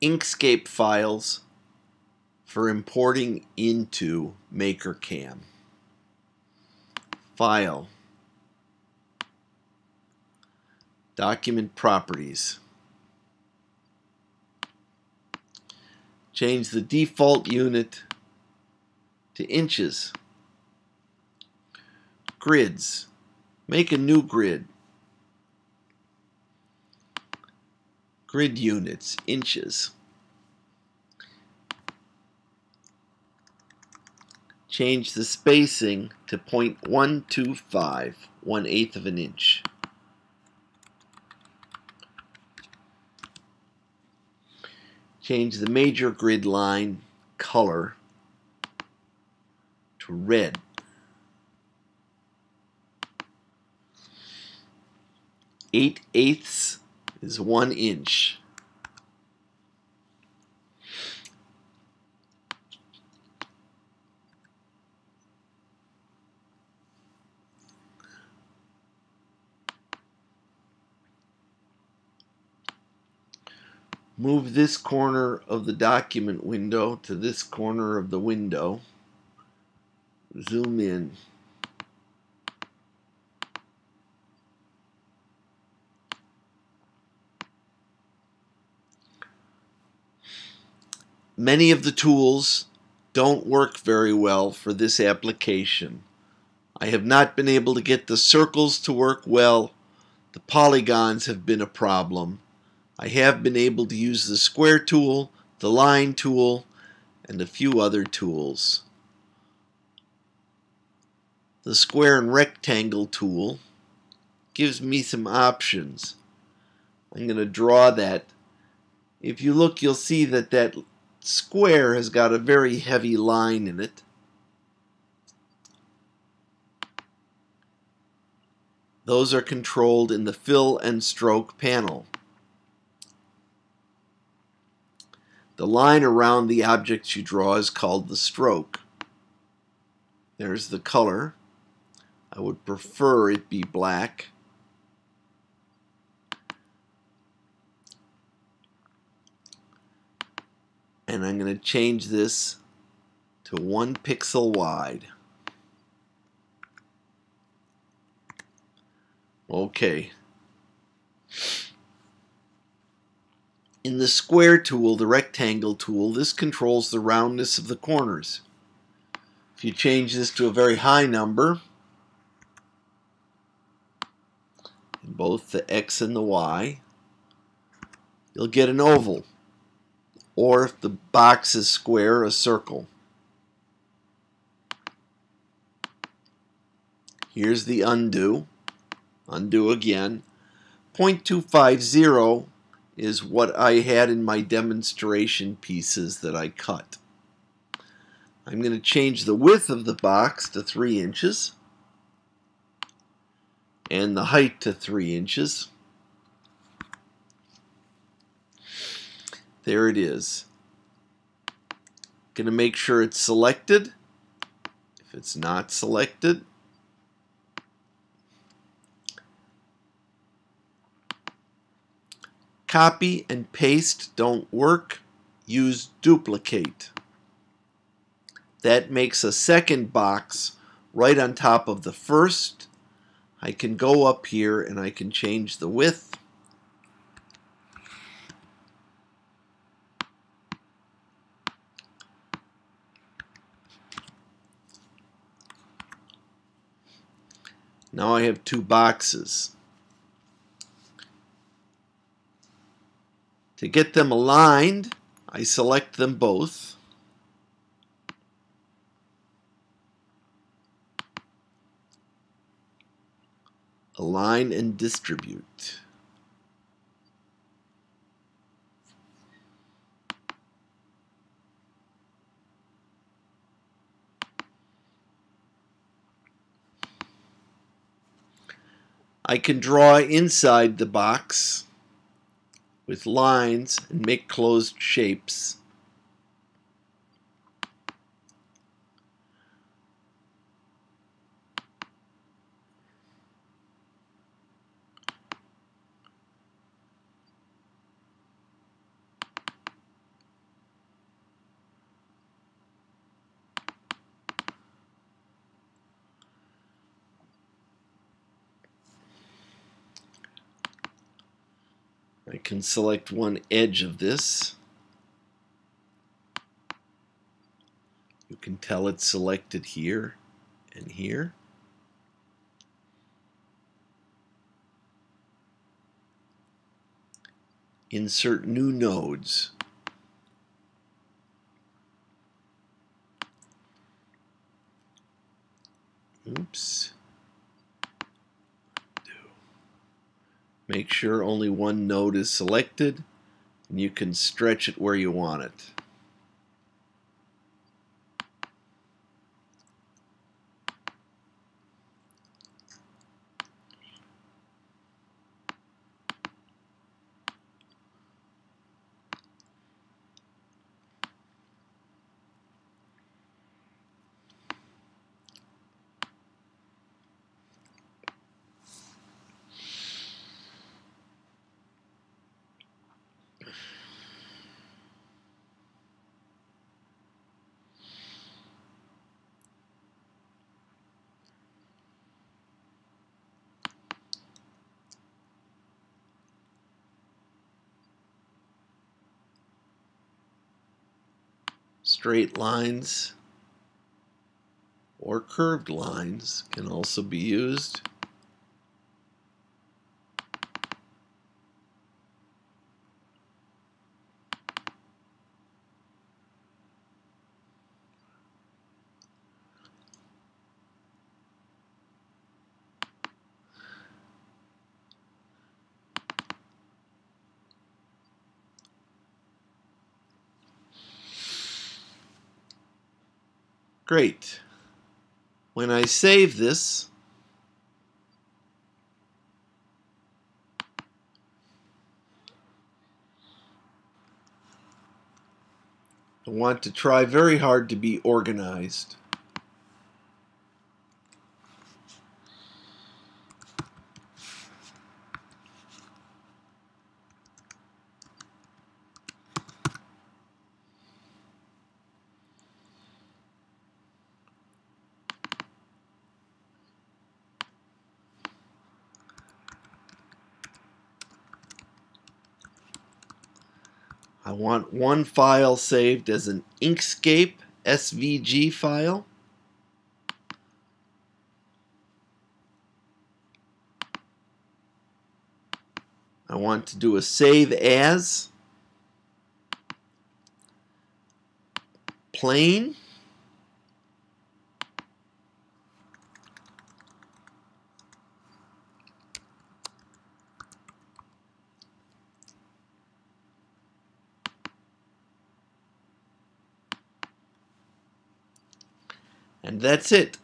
Inkscape files for importing into MakerCam. File, Document Properties. Change the default unit to inches. Grids. Make a new grid. Grid units, inches. Change the spacing to 0.125, one eighth of an inch. Change the major grid line color to red. Eight eighths is one inch. Move this corner of the document window to this corner of the window. Zoom in. Many of the tools don't work very well for this application. I have not been able to get the circles to work well. The polygons have been a problem. I have been able to use the square tool, the line tool, and a few other tools. The square and rectangle tool gives me some options. I'm going to draw that. If you look, you'll see that that square has got a very heavy line in it. Those are controlled in the fill and stroke panel. The line around the objects you draw is called the stroke. There's the color. I would prefer it be black. And I'm going to change this to one pixel wide. Okay. In the square tool, the rectangle tool, this controls the roundness of the corners. If you change this to a very high number, both the X and the Y, you'll get an oval or if the box is square, a circle. Here's the undo. Undo again. 0.250 is what I had in my demonstration pieces that I cut. I'm going to change the width of the box to 3 inches and the height to 3 inches. There it is. To make sure it's selected. If it's not selected, copy and paste don't work. Use duplicate. That makes a second box right on top of the first. I can go up here and I can change the width. Now I have two boxes. To get them aligned, I select them both. Align and distribute. I can draw inside the box with lines and make closed shapes. I can select one edge of this. You can tell it's selected here and here. Insert new nodes. Oops. Make sure only one node is selected and you can stretch it where you want it. Straight lines or curved lines can also be used. Great. When I save this, I want to try very hard to be organized. I want one file saved as an Inkscape SVG file. I want to do a save as plain And that's it.